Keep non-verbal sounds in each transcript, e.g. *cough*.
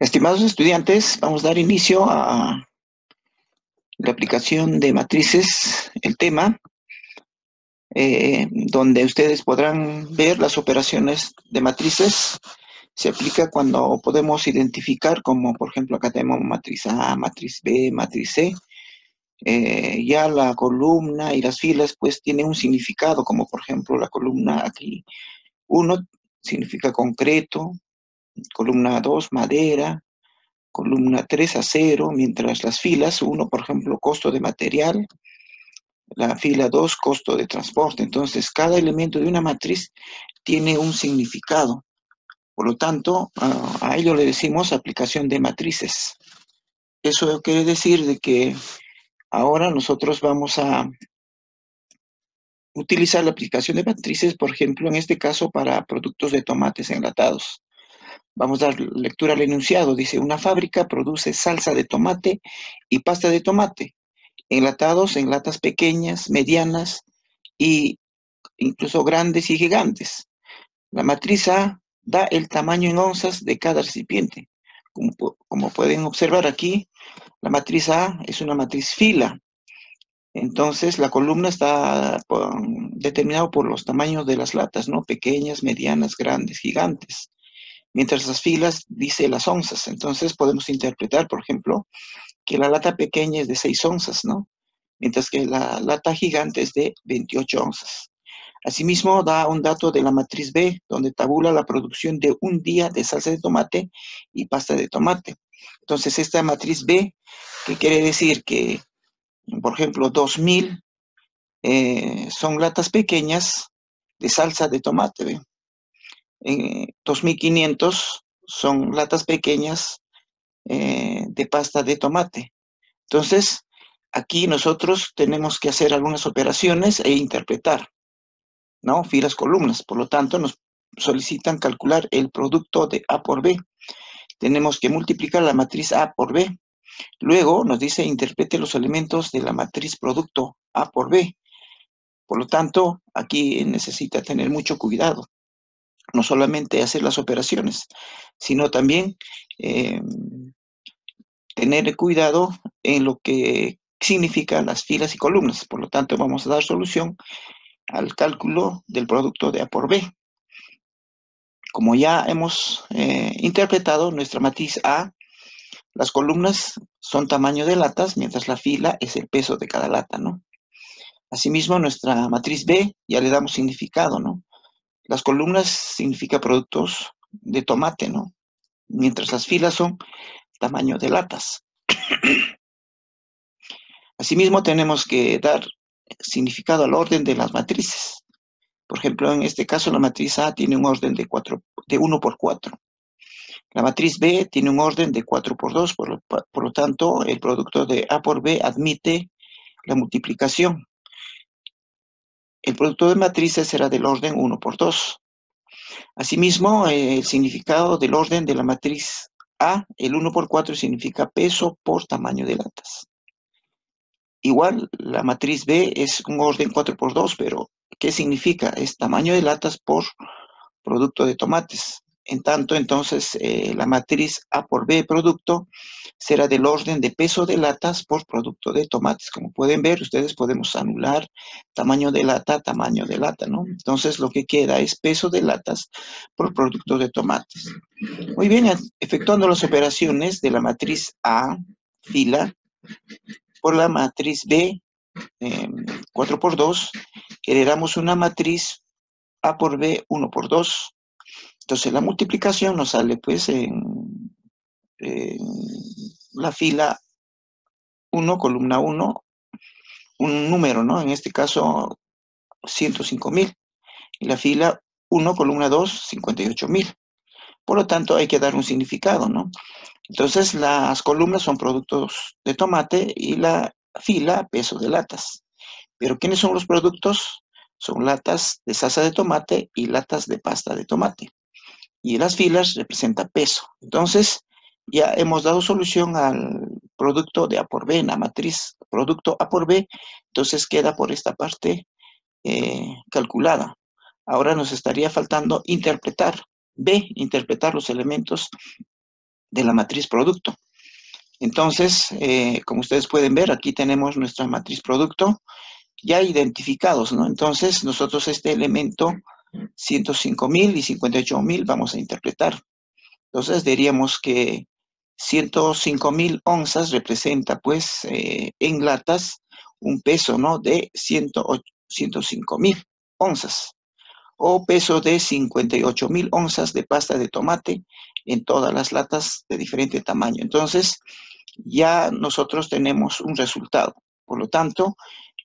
Estimados estudiantes, vamos a dar inicio a la aplicación de matrices, el tema, eh, donde ustedes podrán ver las operaciones de matrices. Se aplica cuando podemos identificar, como por ejemplo acá tenemos matriz A, matriz B, matriz C. Eh, ya la columna y las filas pues tienen un significado, como por ejemplo la columna aquí 1 significa concreto, columna 2, madera, columna 3, acero, mientras las filas, 1, por ejemplo, costo de material, la fila 2, costo de transporte. Entonces, cada elemento de una matriz tiene un significado. Por lo tanto, a ello le decimos aplicación de matrices. Eso quiere decir de que ahora nosotros vamos a utilizar la aplicación de matrices, por ejemplo, en este caso para productos de tomates enlatados. Vamos a dar lectura al enunciado. Dice, una fábrica produce salsa de tomate y pasta de tomate, enlatados en latas pequeñas, medianas e incluso grandes y gigantes. La matriz A da el tamaño en onzas de cada recipiente. Como, como pueden observar aquí, la matriz A es una matriz fila, entonces, la columna está determinada por los tamaños de las latas, ¿no? Pequeñas, medianas, grandes, gigantes. Mientras las filas dice las onzas. Entonces, podemos interpretar, por ejemplo, que la lata pequeña es de 6 onzas, ¿no? Mientras que la lata gigante es de 28 onzas. Asimismo, da un dato de la matriz B, donde tabula la producción de un día de salsa de tomate y pasta de tomate. Entonces, esta matriz B, ¿qué quiere decir? Que por ejemplo, 2000 eh, son latas pequeñas de salsa de tomate. 2500 son latas pequeñas eh, de pasta de tomate. Entonces, aquí nosotros tenemos que hacer algunas operaciones e interpretar, ¿no? Filas, columnas. Por lo tanto, nos solicitan calcular el producto de A por B. Tenemos que multiplicar la matriz A por B. Luego nos dice interprete los elementos de la matriz producto A por B. Por lo tanto, aquí necesita tener mucho cuidado. No solamente hacer las operaciones, sino también eh, tener cuidado en lo que significan las filas y columnas. Por lo tanto, vamos a dar solución al cálculo del producto de A por B. Como ya hemos eh, interpretado, nuestra matriz A las columnas son tamaño de latas, mientras la fila es el peso de cada lata, ¿no? Asimismo, nuestra matriz B ya le damos significado, ¿no? Las columnas significa productos de tomate, ¿no? Mientras las filas son tamaño de latas. *clears throat* Asimismo, tenemos que dar significado al orden de las matrices. Por ejemplo, en este caso, la matriz A tiene un orden de, 4, de 1 por 4. La matriz B tiene un orden de 4 por 2, por lo, tanto, el producto de A por B admite la multiplicación. El producto de matrices será del orden 1 por 2. Asimismo, el significado del orden de la matriz A, el 1 por 4 significa peso por tamaño de latas. Igual, la matriz B es un orden 4 por 2, pero ¿qué significa? Es tamaño de latas por producto de tomates. En tanto, entonces, eh, la matriz A por B producto será del orden de peso de latas por producto de tomates. Como pueden ver, ustedes podemos anular tamaño de lata, tamaño de lata, ¿no? Entonces, lo que queda es peso de latas por producto de tomates. Muy bien, efectuando las operaciones de la matriz A, fila, por la matriz B, 4 em, por 2, generamos una matriz A por B, 1 por 2, entonces la multiplicación nos sale pues en, la fila 1, columna 1, un número, ¿no? En este caso 105.000. Y la fila 1, columna 2, 58.000. Por lo tanto, hay que dar un significado, ¿no? Entonces, las columnas son productos de tomate y la fila, peso de latas. Pero, ¿quiénes son los productos? Son latas de salsa de tomate y latas de pasta de tomate y las filas representa peso. Entonces, ya hemos dado solución al producto de A por B en la matriz producto A por B, entonces queda por esta parte eh, calculada. Ahora nos estaría faltando interpretar. B, interpretar los elementos de la matriz producto. Entonces, eh, como ustedes pueden ver, aquí tenemos nuestra matriz producto ya identificados, ¿no? Entonces, nosotros este elemento 105.000 y 58.000 vamos a interpretar. Entonces, diríamos que 105.000 onzas representa, pues, eh, en latas un peso, ¿no? De 105.000 onzas o peso de 58.000 onzas de pasta de tomate en todas las latas de diferente tamaño. Entonces, ya nosotros tenemos un resultado. Por lo tanto,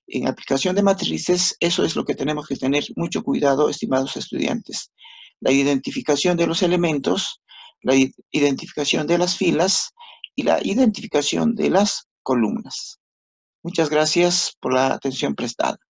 en aplicación de matrices, eso es lo que tenemos que tener mucho cuidado, estimados estudiantes. La identificación de los elementos, la identificación de las filas y la identificación de las columnas. Muchas gracias por la atención prestada.